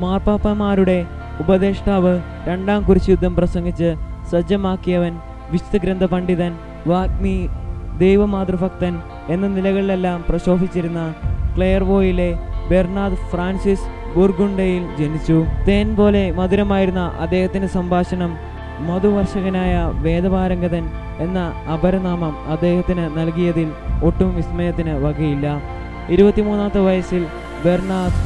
മാർപ്പാപ്പമാരുടെ ഉപദേഷ്ടാവ് രണ്ടാം കുരിശുദ്ധം പ്രസംഗിച്ച് സജ്ജമാക്കിയവൻ വിശുദ്ധ ഗ്രന്ഥ പണ്ഡിതൻ വാഗ്മി ദൈവമാതൃഭക്തൻ എന്ന നിലകളിലെല്ലാം പ്രശോഭിച്ചിരുന്ന ക്ലെയർവോയിലെ ബെർണാദ് ഫ്രാൻസിസ് ബുർഗുണ്ടയിൽ ജനിച്ചു. തേൻ പോലെ മധുരമായിരുന്ന അദ്ദേഹത്തിന്റെ സംഭാഷണം മധുവർഷകനായ വേദപാരംഗതൻ എന്ന അപരനാമം അദ്ദേഹത്തിന് നൽകിയതിൽ ഒട്ടും വിസ്മയത്തിന് വകയില്ല. ഇരുപത്തിമൂന്നാമത്തെ വയസ്സിൽ ബെർണാദ്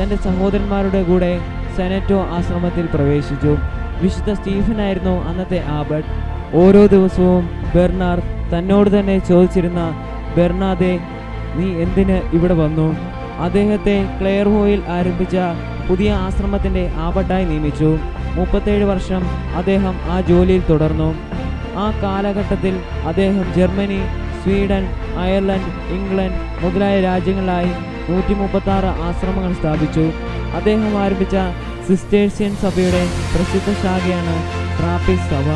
തന്റെ സഹോദരന്മാരുടെ കൂടെ സെനറ്റോ ആശ്രമത്തിൽ പ്രവേശിച്ചു. വിശുദ്ധ സ്റ്റീഫനായിരുന്നു അന്നത്തെ ആബട്ട് ഓരോ ദിവസവും ബെർണാർ തന്നോട് തന്നെ ചോദിച്ചിരുന്ന ബെർണാദെ നീ എന്തിന് ഇവിടെ വന്നു? അദ്ദേഹത്തെ ക്ലെയർഹോയിൽ ആരംഭിച്ച പുതിയ ആശ്രമത്തിന്റെ ആബട്ടായി നിയമിച്ചു. മുപ്പത്തേഴ് വർഷം അദ്ദേഹം ആ ജോലിയിൽ തുടർന്നു. ആ കാലഘട്ടത്തിൽ അദ്ദേഹം ജർമ്മനി സ്വീഡൻ അയർലൻഡ് ഇംഗ്ലണ്ട് മുതലായ രാജ്യങ്ങളിലായി നൂറ്റി മുപ്പത്തി ആറ് ആശ്രമങ്ങൾ സ്ഥാപിച്ചു. അദ്ദേഹം ആരംഭിച്ച സിസ്റ്റേഴ്സ്യൻ സഭയുടെ പ്രസിദ്ധ ശാഖയാണ് ട്രാപ്പിസ് സഭ.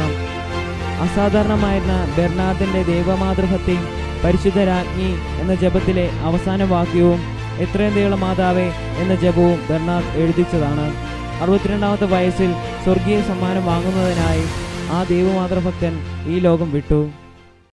അസാധാരണമായിരുന്ന ബെർണാദിന്റെ ദൈവമാതൃഭക്തിയും പരിശുദ്ധ രാജ്ഞി എന്ന ജപത്തിലെ അവസാന വാക്യവും എത്രയും ദൈവ മാതാവേ എന്ന ജപവും ബെർണാദ് എഴുതിച്ചതാണ്. അറുപത്തിരണ്ടാമത്തെ വയസ്സിൽ സ്വർഗീയ സമ്മാനം വാങ്ങുന്നതിനായി ആ ദൈവമാതൃഭക്തൻ ഈ ലോകം വിട്ടു.